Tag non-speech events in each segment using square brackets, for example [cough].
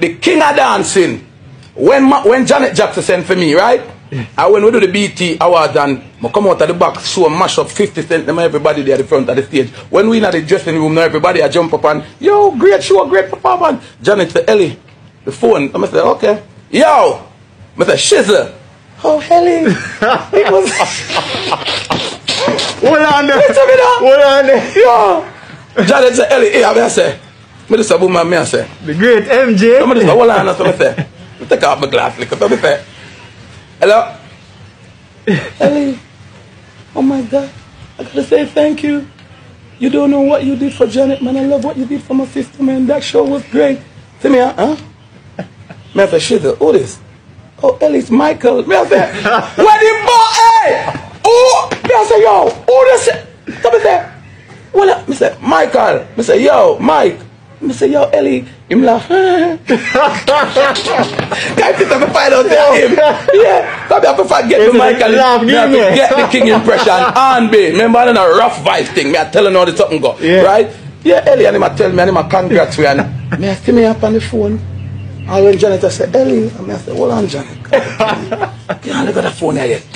the king of dancing. When when Janet Jackson sent for me, right? And when we do the BET awards and I come out of the back, show mash up 50 cent, them everybody there at the front of the stage. When we in the dressing room, now everybody I jump up and, yo, great show, great performance. Janet said, Ellie, the phone. I said, okay. Yo, I said, shizzle. Oh, Ellie. [laughs] it was, Hold on there. Hold on there. yo. Janet said, Ellie, hey, I say, me just a woman, me I say. The great MJ. Somebody say, hold on, so I say, me take off my glass, like, so I say, hello? Ellie, oh my God, I gotta say thank you. You don't know what you did for Janet, man. I love what you did for my sister, man. That show was great. See me, huh? Me I say, shit, who this? Oh, Ellie's Michael. Me I say, wedding boy, hey! Oh, me I say, yo, who this? So me say, well, me say, Michael. Me say, yo, Mike. Me say, yo, Ellie. Him laugh. [laughs] Guys, sit up and find out that him. Yeah. Me have to forget Yes, the Michael. laugh, Me have to give me. get the king impression and [laughs] be. Remember, I in a rough vibe thing. Me I telling how the something go. Yeah. Right? Yeah, Ellie, and him a tell me, and him a congrats me, and me I see me up on the phone. And when Janet I said, Ellie, and me I said, hold on, Janet. [laughs] Can't look at the phone here yet.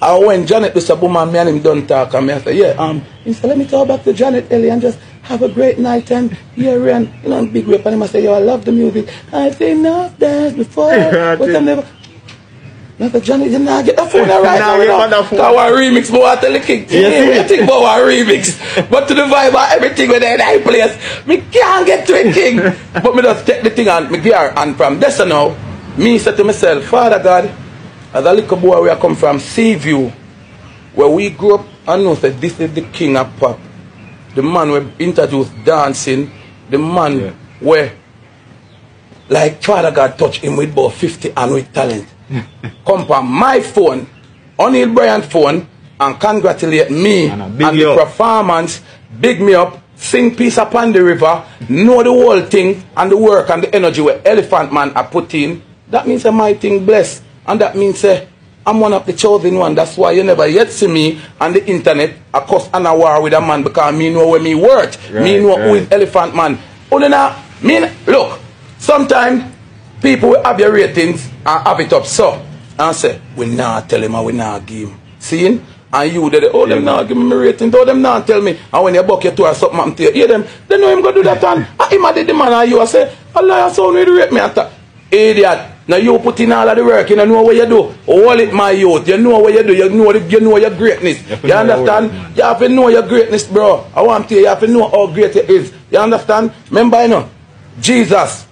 And when Janet was a woman, me and him done talk, and me I said, yeah, um, he said, let me talk back to Janet, Ellie, and just have a great night and hear and, you know, big rap. And him I say, yo, I love the music. I've say, no, dance before, [laughs] Yeah, but I never. I said, Janet, you not get the phone right now, you know. the phone. Our remix, boy, I tell the king, Yes, yeah, it you think about our remix. But to the vibe of everything in that place, me can't get to king. [laughs] but me just take the thing and me gear, and from this now, me say to myself, Father God, as a little boy where I come from, Seaview, where we grew up, I know that this is the king of pop. The man where introduced dancing, the man Yeah. where like Father God touch him with about 50 and with talent. [laughs] Come from my phone, O'Neil Bryant phone, and congratulate me And and, the up. performance, big me up, sing peace upon the river, know the whole thing and the work and the energy where Elephant Man are put in. That means uh, my thing blessed. And that means uh, I'm one of the chosen one. That's why you never yet see me on the internet across cuss and a war with a man because me know where me worth. me know right. is Elephant Man. Only now, me, look, sometimes people will have your ratings and have it up so and say, we not tell him and we not give him. See? And you they oh them not give me my ratings, oh them not tell me. And when you buck your toe or something happen to you, hear them, they know him go do that and him a did the man and you a say, Allah your son will rate me idiot. Now you put in all of the work, you know what you do. All it my youth, you know what you do, you know you know your greatness. You know your understand? You have to know your greatness, bro. I want to you, you have to know how great it is. You understand? Remember, you know, Jesus